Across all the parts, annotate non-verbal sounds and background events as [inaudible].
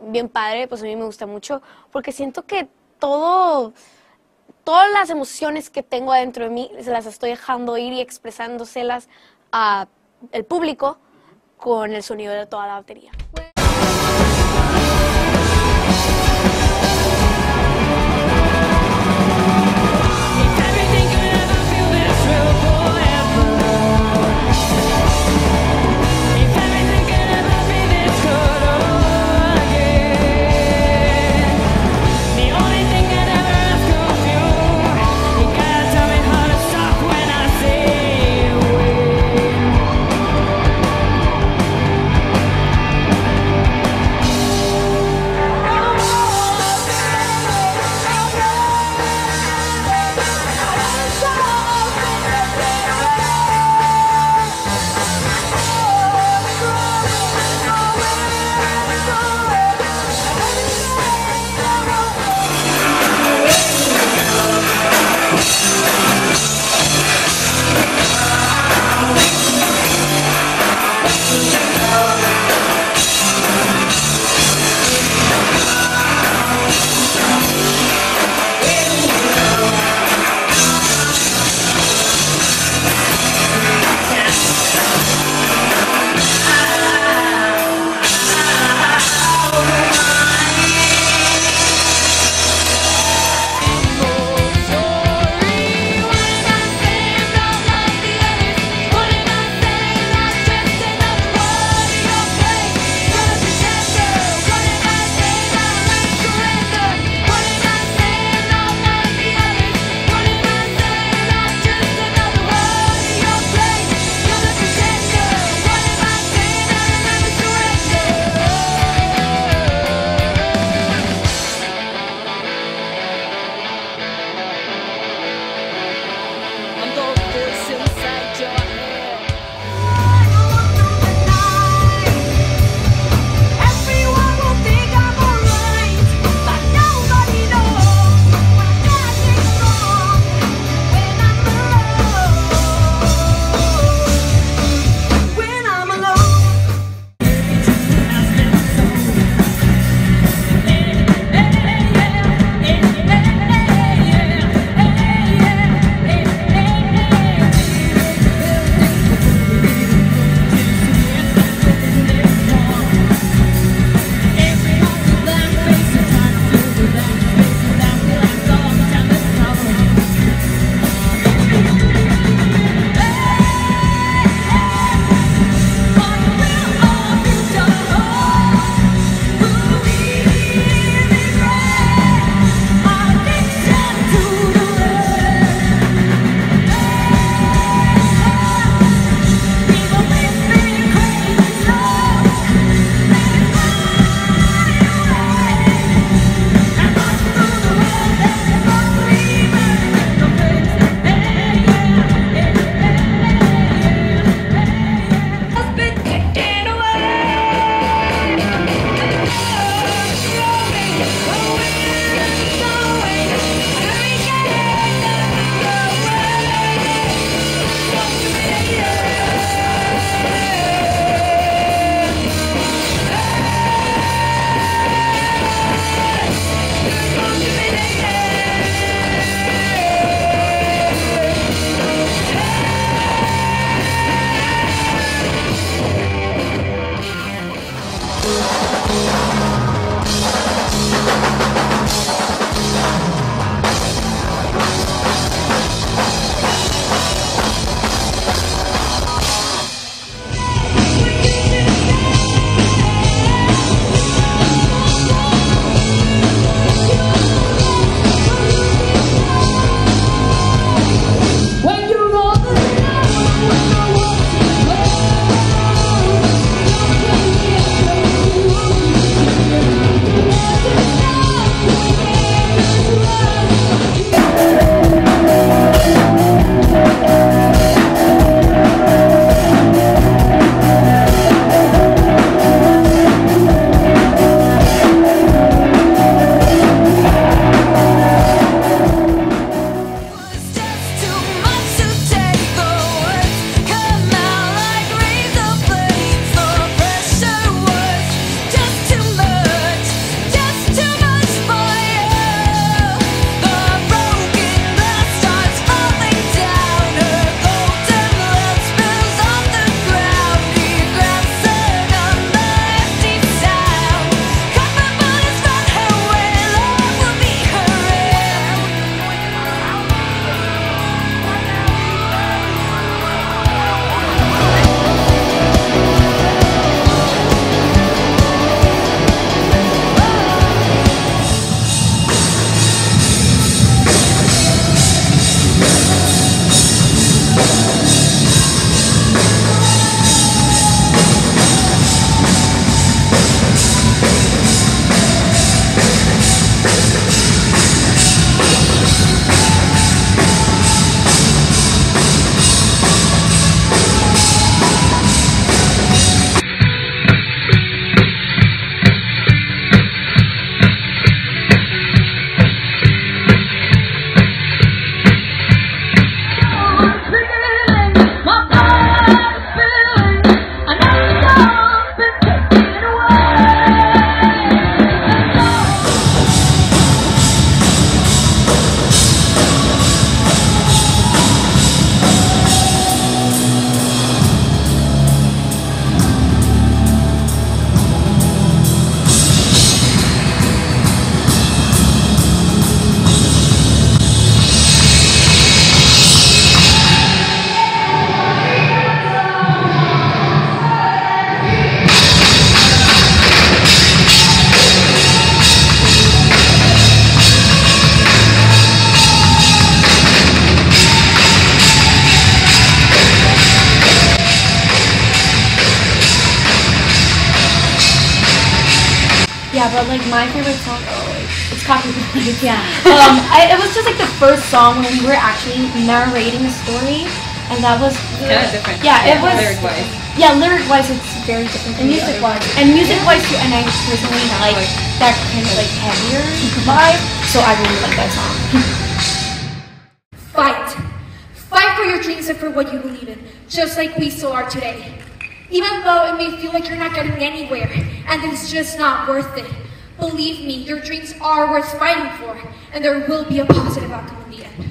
bien padre, pues a mí me gusta mucho, porque siento que todo, todas las emociones que tengo adentro de mí, se las estoy dejando ir y expresándoselas al público con el sonido de toda la batería. Yeah, but like my favorite song, oh, it's copyrighted. [laughs] Yeah. [laughs] um, I, it was just like the first song when we were actually narrating a story, and that was Kind of different. Yeah, it was. lyric wise. Yeah, lyric wise, it's very different. And music wise, and music wise too. And I personally like that kind of like heavier vibe, so I really like that song. Fight. Fight for your dreams and for what you believe in, just like we still are today. Even though it may feel like you're not getting anywhere and it's just not worth it, believe me, your dreams are worth fighting for, and there will be a positive outcome in the end.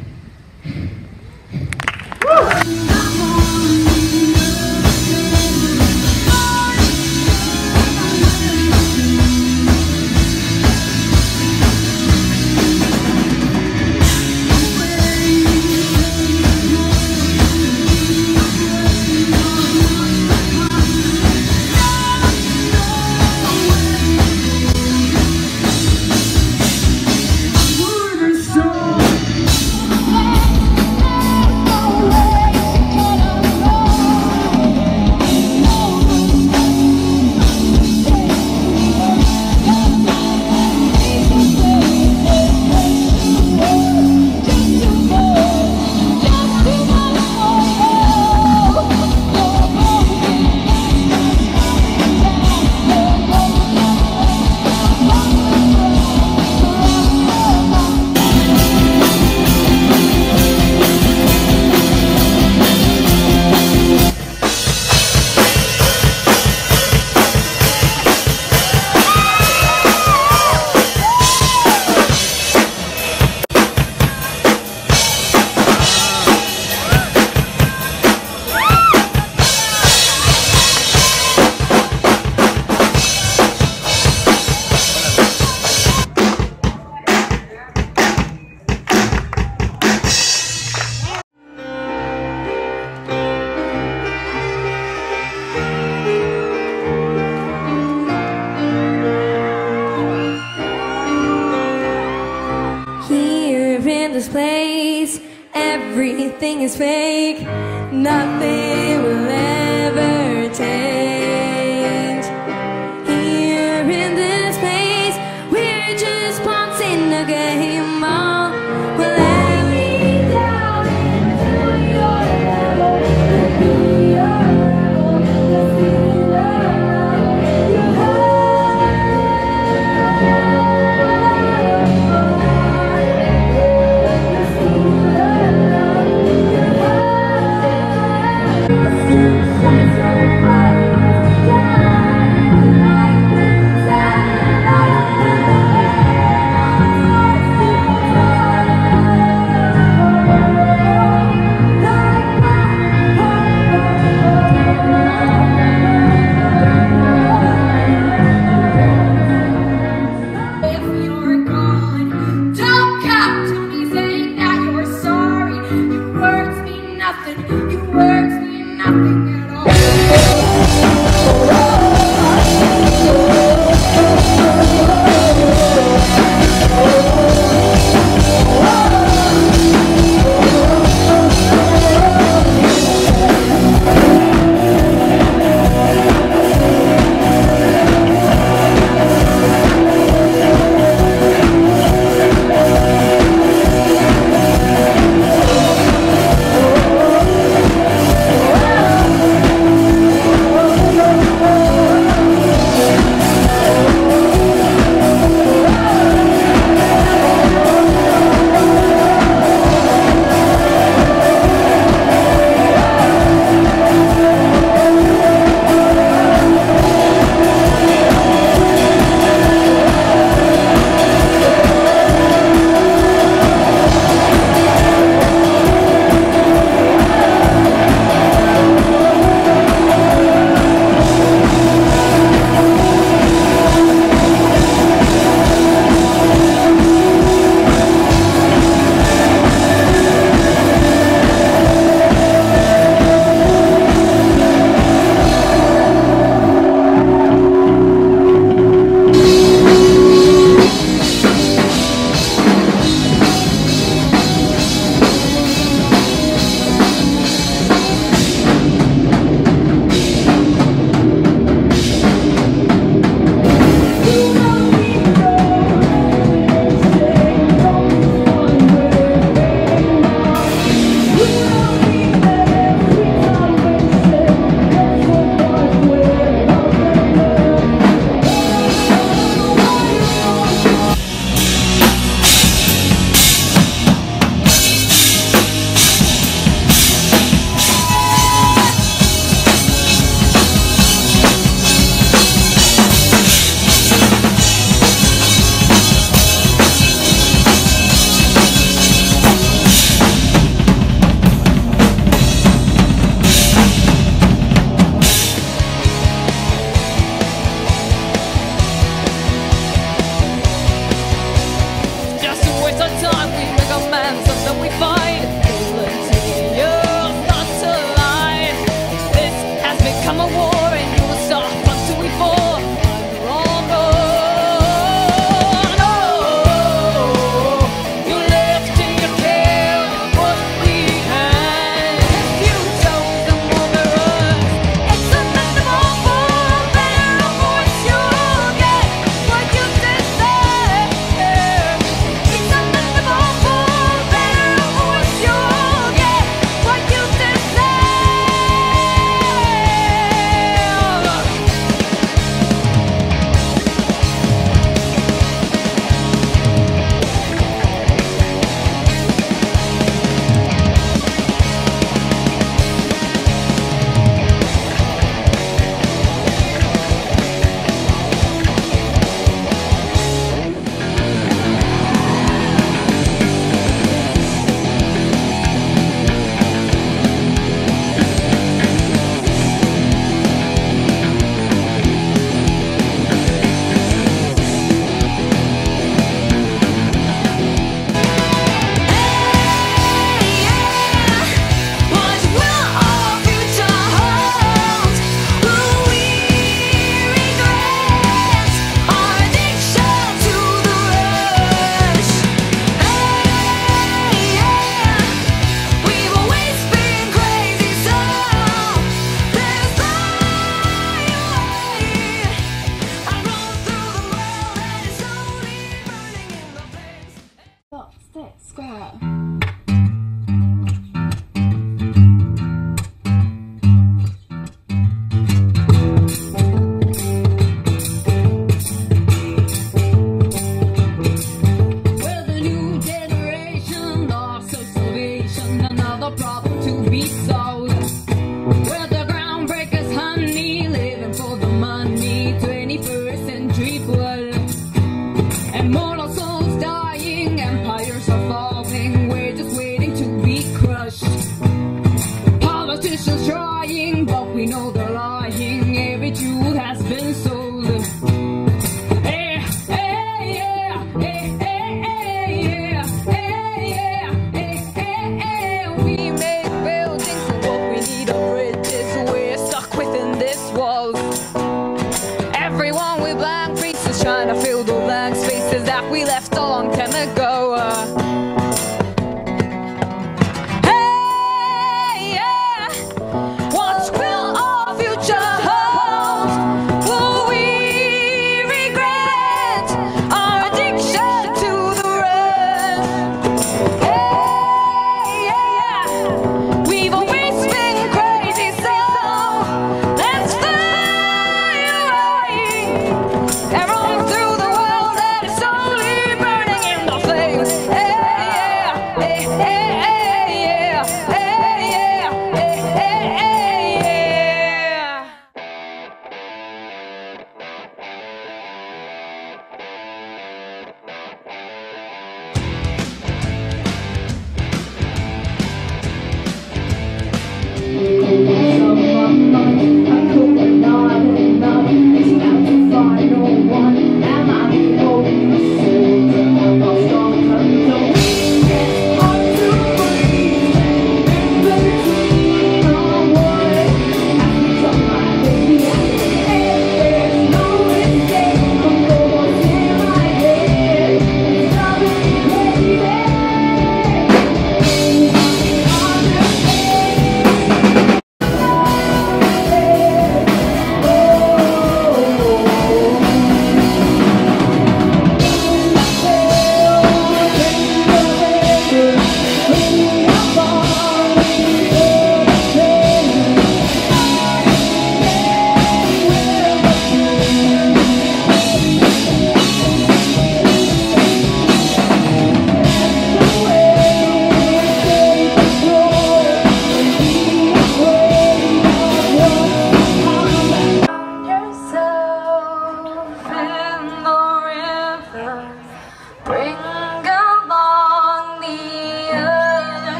Here Nothing will ever